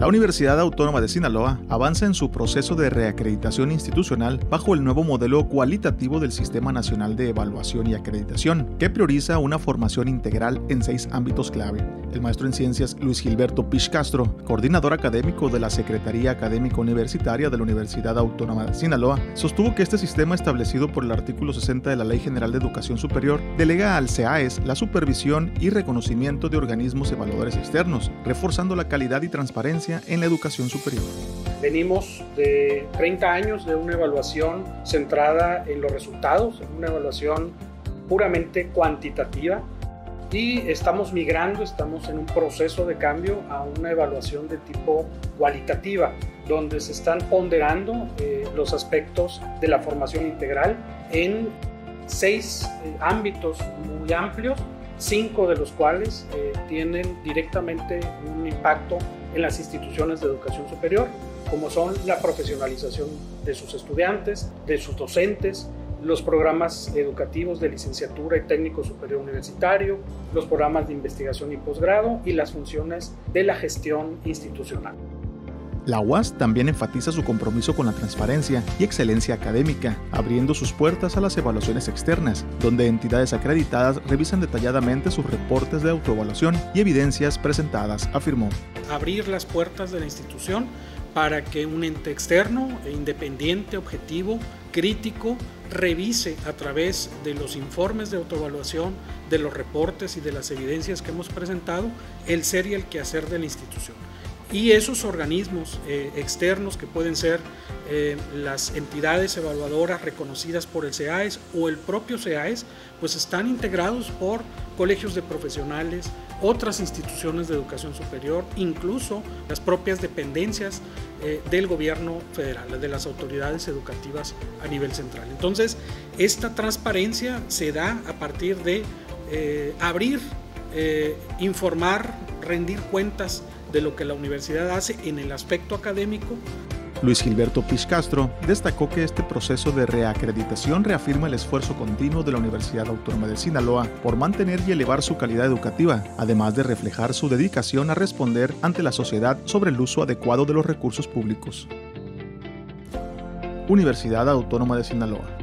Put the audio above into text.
La Universidad Autónoma de Sinaloa avanza en su proceso de reacreditación institucional bajo el nuevo modelo cualitativo del Sistema Nacional de Evaluación y Acreditación, que prioriza una formación integral en seis ámbitos clave. El maestro en ciencias Luis Gilberto Pich Castro, coordinador académico de la Secretaría Académica Universitaria de la Universidad Autónoma de Sinaloa, sostuvo que este sistema establecido por el artículo 60 de la Ley General de Educación Superior delega al CEAES la supervisión y reconocimiento de organismos evaluadores externos, reforzando la calidad y transparencia en la educación superior. Venimos de 30 años de una evaluación centrada en los resultados, en una evaluación puramente cuantitativa y estamos migrando, estamos en un proceso de cambio a una evaluación de tipo cualitativa, donde se están ponderando eh, los aspectos de la formación integral en seis eh, ámbitos muy amplios, cinco de los cuales eh, tienen directamente un impacto en las instituciones de educación superior, como son la profesionalización de sus estudiantes, de sus docentes, los programas educativos de licenciatura y técnico superior universitario, los programas de investigación y posgrado y las funciones de la gestión institucional. La UAS también enfatiza su compromiso con la transparencia y excelencia académica, abriendo sus puertas a las evaluaciones externas, donde entidades acreditadas revisan detalladamente sus reportes de autoevaluación y evidencias presentadas, afirmó. Abrir las puertas de la institución para que un ente externo, independiente, objetivo, crítico, revise a través de los informes de autoevaluación, de los reportes y de las evidencias que hemos presentado el ser y el quehacer de la institución. Y esos organismos eh, externos que pueden ser eh, las entidades evaluadoras reconocidas por el CEAES o el propio CEAES, pues están integrados por colegios de profesionales, otras instituciones de educación superior, incluso las propias dependencias eh, del gobierno federal, de las autoridades educativas a nivel central. Entonces, esta transparencia se da a partir de abrir, informar, rendir cuentas de lo que la universidad hace en el aspecto académico. Luis Gilberto Castro destacó que este proceso de reacreditación reafirma el esfuerzo continuo de la Universidad Autónoma de Sinaloa por mantener y elevar su calidad educativa, además de reflejar su dedicación a responder ante la sociedad sobre el uso adecuado de los recursos públicos. Universidad Autónoma de Sinaloa